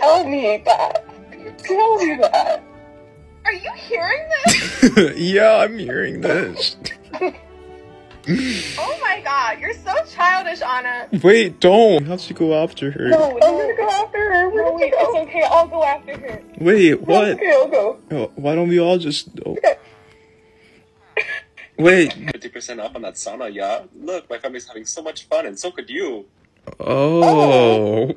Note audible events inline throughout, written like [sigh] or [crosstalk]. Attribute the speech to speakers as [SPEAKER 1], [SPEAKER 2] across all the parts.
[SPEAKER 1] Tell me that. Tell me that.
[SPEAKER 2] Are you hearing this? [laughs]
[SPEAKER 3] yeah, I'm hearing this. [laughs]
[SPEAKER 2] oh my god, you're so childish, Anna.
[SPEAKER 3] Wait, don't. How'd you go after her?
[SPEAKER 1] No, I'm gonna go after her. We're
[SPEAKER 2] No, wait,
[SPEAKER 1] go.
[SPEAKER 2] it's okay. I'll go after her.
[SPEAKER 3] Wait, what?
[SPEAKER 1] Okay, I'll go.
[SPEAKER 3] Oh, Why don't we all just? Oh. Wait.
[SPEAKER 4] 50% off on that sauna, yeah? Look, my family's having so much fun, and so could you.
[SPEAKER 3] Oh.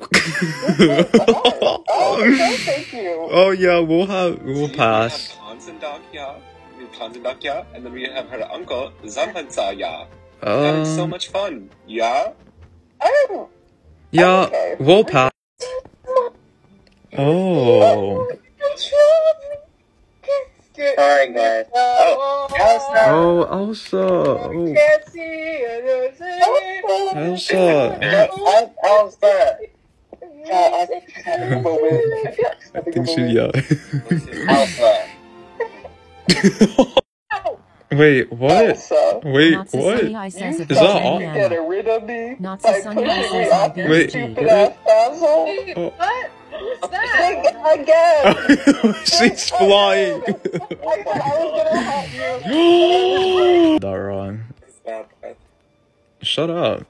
[SPEAKER 1] Oh, no, thank you.
[SPEAKER 3] oh yeah, we'll have we'll
[SPEAKER 4] See,
[SPEAKER 3] pass.
[SPEAKER 4] We have Kansendak, yeah? We have Kansendak, yeah? And then we have her uncle, Zampansa, yeah? having so
[SPEAKER 3] Um,
[SPEAKER 4] much fun, yeah?
[SPEAKER 1] Oh,
[SPEAKER 3] yeah,
[SPEAKER 1] Okay.
[SPEAKER 3] we'll pass. Oh.
[SPEAKER 1] Sorry, guys. Oh, Elsa.
[SPEAKER 3] Oh, Elsa. Oh, [laughs]
[SPEAKER 2] Can't see it.
[SPEAKER 3] Elsa.
[SPEAKER 1] El- Elsa. Yeah, I think she's having a.
[SPEAKER 3] I think she yeah.
[SPEAKER 1] Elsa. [laughs]
[SPEAKER 3] Wait, what?
[SPEAKER 1] Elsa.
[SPEAKER 3] Wait,
[SPEAKER 5] Not
[SPEAKER 3] what?
[SPEAKER 5] sunny, I says
[SPEAKER 1] You
[SPEAKER 5] if
[SPEAKER 3] Is that
[SPEAKER 5] it's
[SPEAKER 3] all?
[SPEAKER 1] you
[SPEAKER 5] in
[SPEAKER 1] could get rid of me
[SPEAKER 5] Not so
[SPEAKER 1] by
[SPEAKER 5] sunny, I says
[SPEAKER 1] me
[SPEAKER 5] I'll
[SPEAKER 1] off
[SPEAKER 5] be
[SPEAKER 3] Wait,
[SPEAKER 1] stupid
[SPEAKER 3] what?
[SPEAKER 1] ass asshole.
[SPEAKER 2] Wait, what? What's [laughs] that?
[SPEAKER 1] Again.
[SPEAKER 3] She's flying.
[SPEAKER 1] I said I was gonna help you. [gasps]
[SPEAKER 3] that wrong. Shut up.